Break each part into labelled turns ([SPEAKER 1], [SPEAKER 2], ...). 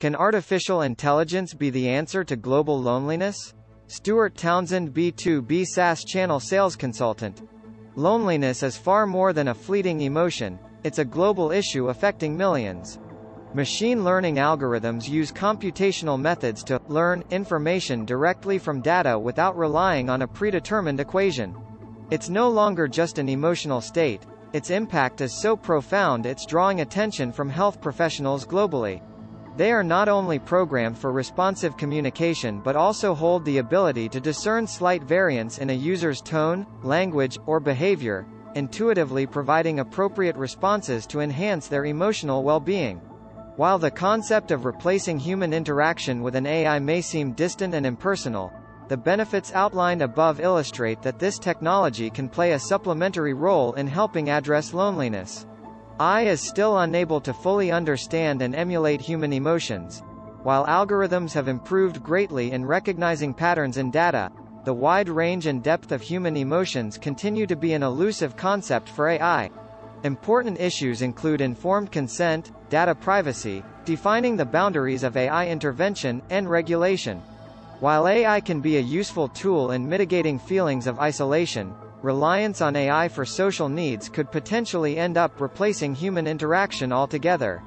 [SPEAKER 1] Can artificial intelligence be the answer to global loneliness? Stewart Townsend B2B SaaS channel sales consultant. Loneliness is far more than a fleeting emotion, it's a global issue affecting millions. Machine learning algorithms use computational methods to learn information directly from data without relying on a predetermined equation. It's no longer just an emotional state, its impact is so profound it's drawing attention from health professionals globally. They are not only programmed for responsive communication but also hold the ability to discern slight variance in a user's tone, language, or behavior, intuitively providing appropriate responses to enhance their emotional well-being. While the concept of replacing human interaction with an AI may seem distant and impersonal, the benefits outlined above illustrate that this technology can play a supplementary role in helping address loneliness. AI is still unable to fully understand and emulate human emotions. While algorithms have improved greatly in recognizing patterns in data, the wide range and depth of human emotions continue to be an elusive concept for AI. Important issues include informed consent, data privacy, defining the boundaries of AI intervention, and regulation. While AI can be a useful tool in mitigating feelings of isolation, reliance on AI for social needs could potentially end up replacing human interaction altogether.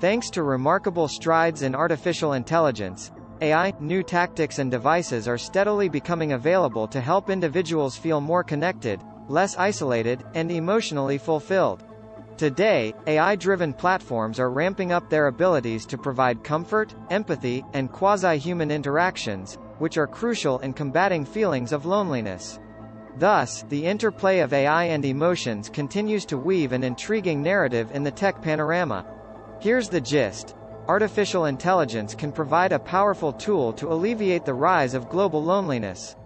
[SPEAKER 1] Thanks to remarkable strides in artificial intelligence, AI, new tactics and devices are steadily becoming available to help individuals feel more connected, less isolated, and emotionally fulfilled. Today, AI-driven platforms are ramping up their abilities to provide comfort, empathy, and quasi-human interactions, which are crucial in combating feelings of loneliness. Thus, the interplay of AI and emotions continues to weave an intriguing narrative in the tech panorama. Here's the gist. Artificial intelligence can provide a powerful tool to alleviate the rise of global loneliness.